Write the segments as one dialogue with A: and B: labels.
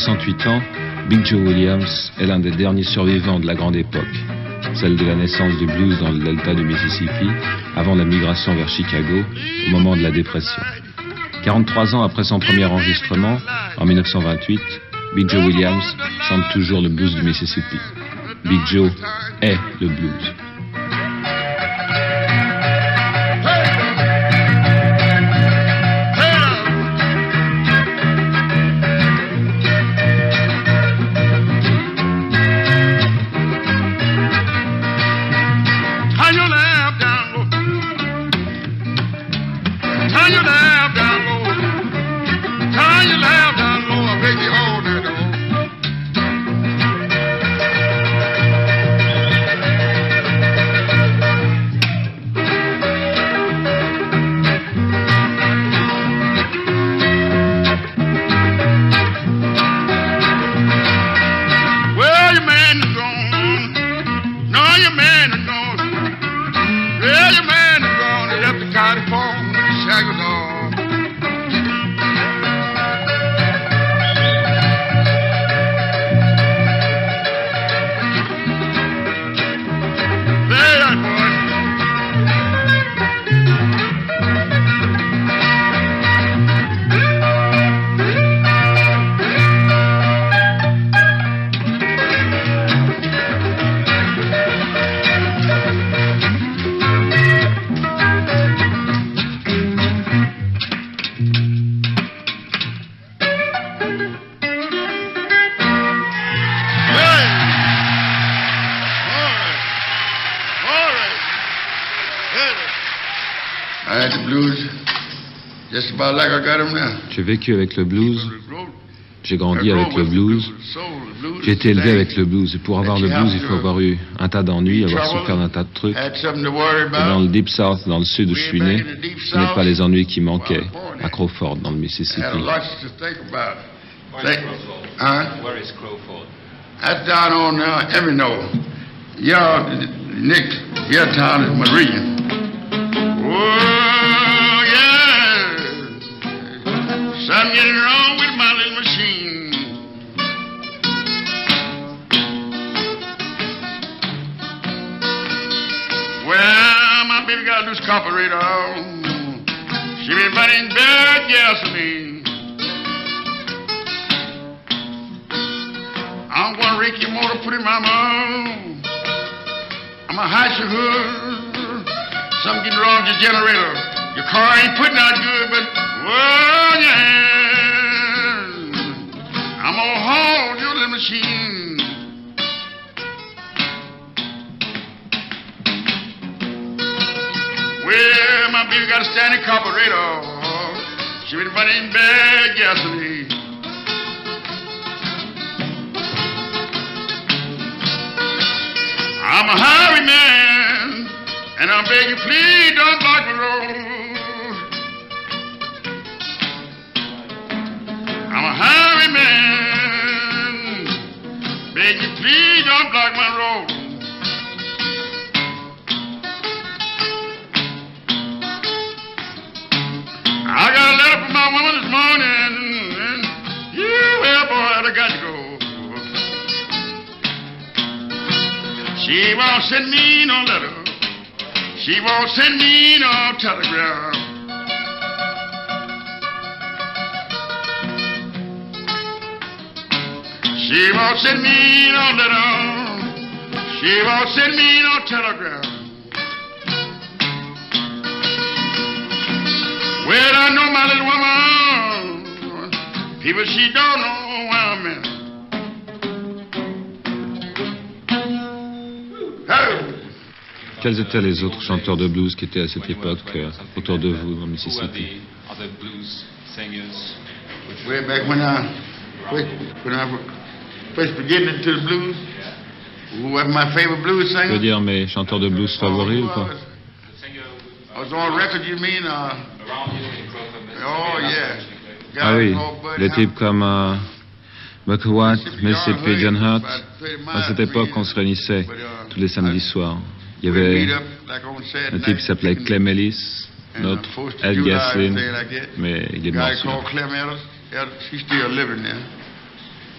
A: 68 ans, Big Joe Williams est l'un des derniers survivants de la grande époque, celle de la naissance du blues dans le delta du Mississippi, avant la migration vers Chicago, au moment de la dépression. 43 ans après son premier enregistrement, en 1928, Big Joe Williams chante toujours le blues du Mississippi. Big Joe est le blues. J'ai vécu avec le blues, j'ai grandi
B: I
A: avec
B: grew
A: le
B: with
A: blues,
B: soul, the blues,
A: j'ai été élevé avec le blues. Et pour avoir le blues, il faut avoir eu un tas d'ennuis, avoir souffert d'un tas de trucs.
B: Had something to worry
A: Et dans le
B: about.
A: Deep South, dans le sud où je suis né, ce n'est pas les ennuis qui manquaient, à Crawford, dans le
B: Had
A: Mississippi.
B: lots to think about. Think, huh?
A: Where is Crawford?
B: That's down on uh, Emino. Yeah, Nick, your town is Maria. Carburetor. She been burning bad gasoline. I'm gonna rake your motor, put it in my mouth. I'm gonna hide your hood. Something wrong with your generator. Your car ain't putting out good, but well, yeah. I'm gonna hold your little machine. Got a standing carburetor. She been burning bad gasoline. I'm a highwayman, and I beg you, please don't block the road. I'm a highwayman, beg you, please don't block my road. Got a my woman morning. Yeah, well, boy, I got to go. She won't send me no letter. She won't send me no telegram. She won't send me no letter. She won't send me no telegram. Well, I know my little woman? People, she don't know where I'm at.
A: Quels étaient les autres chanteurs de blues qui étaient à cette époque euh, autour de vous, le Mississippi?
B: Way back when I first, when I first began into the blues, who was my favorite blues
A: Je veux
B: singer?
A: dire mes chanteurs de blues favoris ou pas?
B: I was on record, you mean? Uh, yeah. Guys
A: Ah oui,
B: called Bud
A: des types comme euh, Buck Watt, Mississippi John Hurt.
B: About 30 miles
A: À cette époque, on se réunissait
B: uh,
A: tous les samedis soirs. Il y avait un type qui s'appelait Clem Ellis,
B: and, uh,
A: notre
B: Fourth of
A: Ed
B: July,
A: Gaslin, mais il est mort.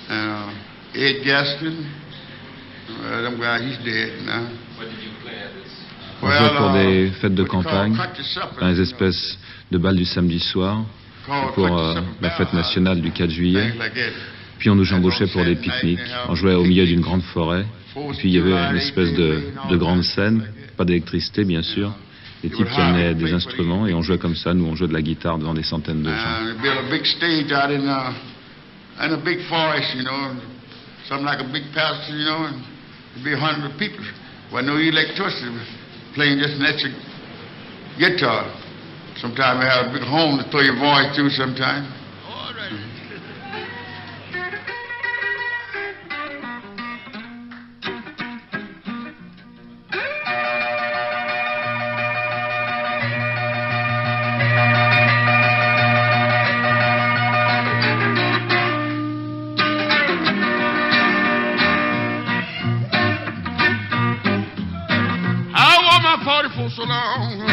B: Uh, Ed Gaston, well, them guy, he's dead now.
A: On jouait pour des fêtes de campagne, dans les espèces de balles du samedi soir, pour euh, la fête
B: bell,
A: nationale du 4 juillet.
B: that.
A: Puis on nous embauchait pour des pique-niques. On jouait au milieu d'une grande forêt. Et puis il y avait une espèce de, de grande scène, pas d'électricité bien sûr. Des types qui amenaient des instruments et on jouait comme ça. Nous, on jouait de la guitare devant des centaines de gens.
B: playing just an electric guitar. Sometimes I have a big horn to throw your voice through sometimes. on.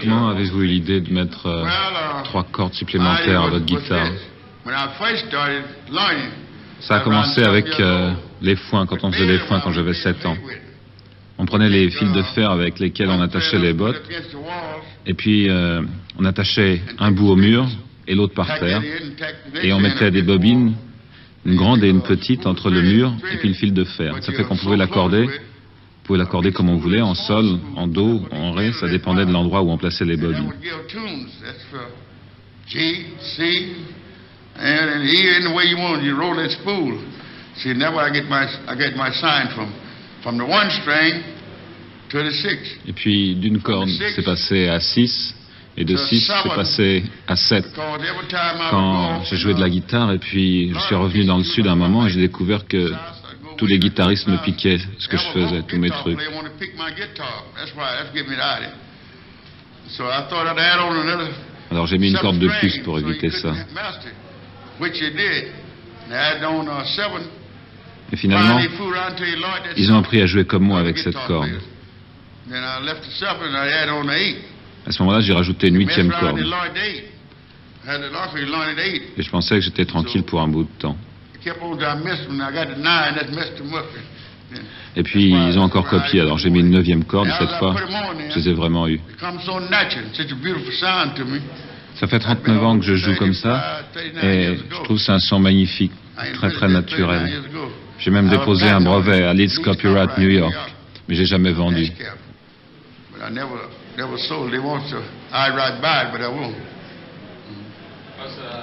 A: Comment avez-vous eu l'idée de mettre euh,
B: uh,
A: trois cordes supplémentaires à votre guitare
B: When I first started learning,
A: Ça a commencé avec euh, les foins, quand on faisait les foins quand j'avais 7 ans. On prenait les fils de fer avec lesquels on attachait les bottes, et puis euh, on attachait un bout au mur et l'autre par terre, et on mettait des bobines, une grande et une petite, entre le mur et puis le fil de fer. Ça fait qu'on pouvait l'accorder, pouvait l'accorder comme on voulait, en sol, en do, en ré, ça dépendait de l'endroit où on plaçait les
B: and E.
A: Et puis d'une corde, c'est passé à 6, et de 6, c'est passé à 7.
B: Because every time I would
A: quand j'ai joué de la guitare et puis je suis revenu dans le sud à un moment et j'ai découvert que tous les guitaristes me piquaient ce que je faisais, tous mes trucs. Alors j'ai mis une corde de plus pour éviter ça. Et finalement, ils ont appris à jouer comme moi avec cette corde. À ce moment-là, j'ai rajouté une huitième corde. Et je pensais que j'étais tranquille pour un bout de temps. Et puis ils ont encore copié, alors j'ai mis une neuvième corde et cette fois, je les ai vraiment eu. Ça fait 39 ans que je joue comme ça et je trouve c'est un son magnifique, très très naturel. J'ai même déposé un brevet à Leeds Copyright New York, mais j'ai jamais vendu.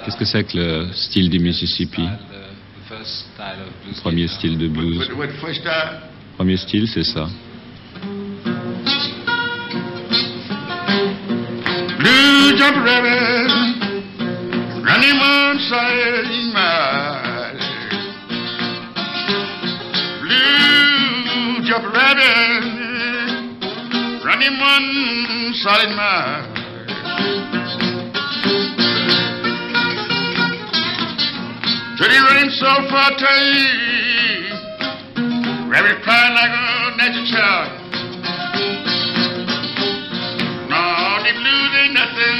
A: Qu'est-ce que c'est que le style du Mississippi? Premier style de blues.
B: Time?
A: Premier style, c'est ça.
B: Blue jump rabbit, running one side my Blue jump rabbit, running one solid mile. Pretty running so far tight, rabbit crying like a natural child. No, the blues ain't nothing,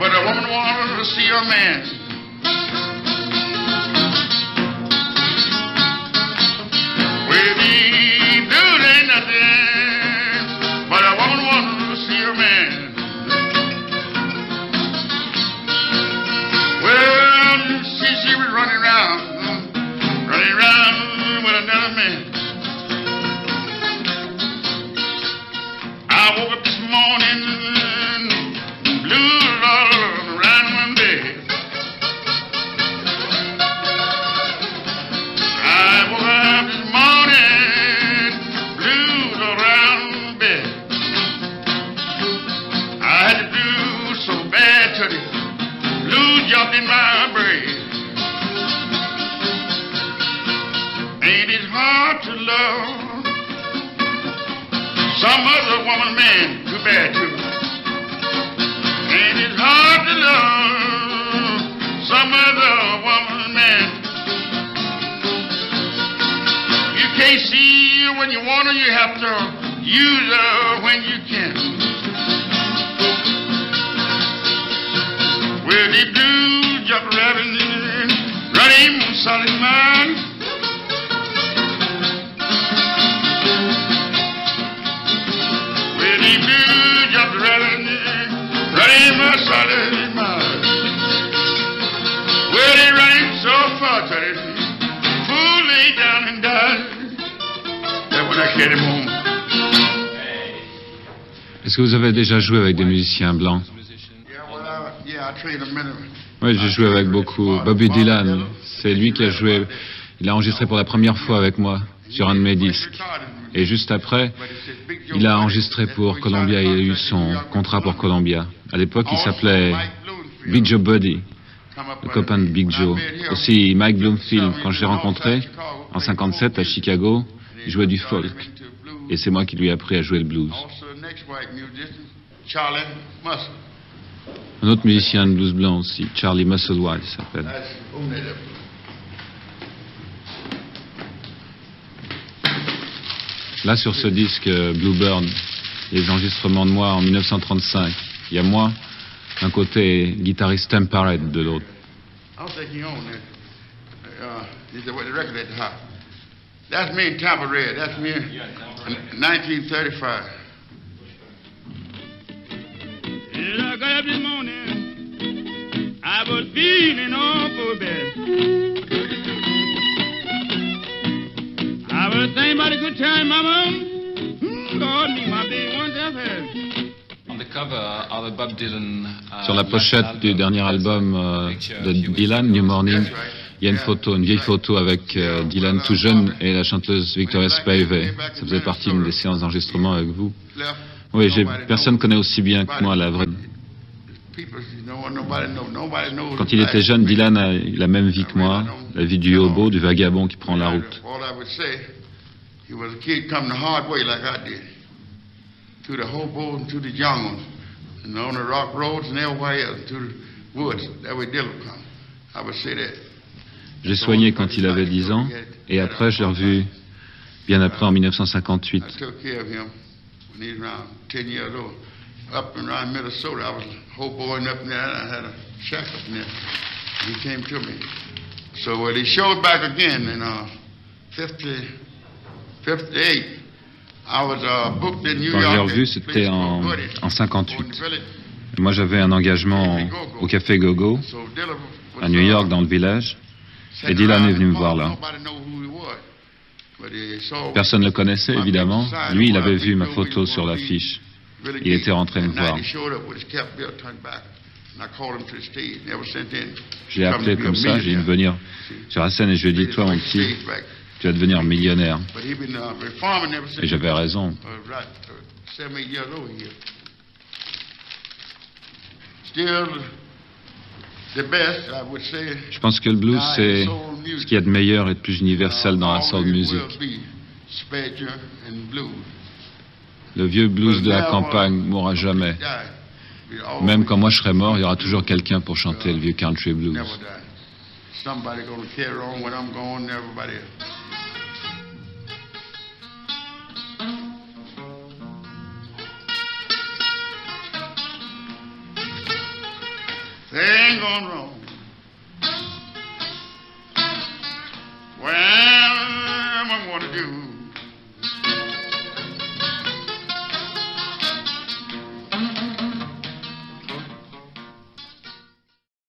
B: but a woman wants to see her man. Woman, man? You can't see her when you want her, you have to use her when you can. Well, the blues jump rabbit, running solid man. Well, the blues rabbit, running my solid. Well, they running so far, Teddy. Fool lay down and died. That's when I carried him home.
A: Est-ce que vous avez déjà joué avec des musiciens blancs? Oui, j'ai joué avec beaucoup. Bobby Dylan, c'est lui qui a joué. Il a enregistré pour la première fois avec moi sur un de mes disques. Et juste après, il a enregistré pour Columbia. Il a eu son contrat pour Columbia. À l'époque, il s'appelait Big Joe Buddy, le copain de Big Joe. Aussi Mike Bloomfield, quand je l'ai rencontré en 57 à Chicago, il jouait du folk. Et c'est moi qui lui ai appris à jouer le blues. Un autre musicien de blues blanc aussi, Charlie Musselwhite s'appelle. Là, sur ce disque euh, Bluebird, les enregistrements de moi en 1935. Il y a moi d'un côté guitariste Tim Parrett de l'autre.
B: I. Uh. That's me in Tampa Red. That's me in 1935. I got up this morning. I was feeling awful bad. I was thinking about a good time, Mama. Hmm, Lord, me, my had.
A: Sur la pochette du dernier album euh, de Dylan, New Morning, il y a une photo, une vieille photo avec euh, Dylan tout jeune et la chanteuse Victoria Spivey. Ça faisait partie d'une des séances d'enregistrement avec vous. Oui, personne connaît aussi bien que moi la vraie. Quand il était jeune, Dylan a la même vie que moi, la vie du hobo, du vagabond qui prend la route.
B: All I would say, he was a kid coming the hobos and through the jungles. And on the rock roads and everywhere else. Through the woods. That way Dylan come. I would say that.
A: J'ai soigné quand il avait 10 ans et après je l'ai revu bien après en 1958.
B: I took care of him when he was around 10 years old. up and around Minnesota. I was hoboing up there, and I had a shack up there. He came to me. So uh, he showed back again in uh, 50, 58.
A: Quand je l'ai revu, c'était en, en 58.
B: on the village.
A: Et moi, j'avais un engagement au Café Gogo, à New York, dans le village. Et Dylan
B: around
A: est venu me voir là. Personne ne le connaissait, évidemment. Lui, il avait vu ma photo sur l'affiche. Il était rentré me voir. Je l'ai appelé comme ça, j'ai dit venir sur la scène et je lui ai dit, toi, mon petit, tu vas devenir millionnaire.
B: Uh.
A: Et j'avais raison.
B: Uh, uh, seven, eight years old here. Still, the best, I would say.
A: Je pense que le blues, c'est ce qu'il y a de meilleur et de plus universel dans la soul music. Le vieux blues de la campagne mourra jamais. Même quand moi je serai mort, il y aura toujours quelqu'un pour chanter le vieux country blues.
B: gone wrong.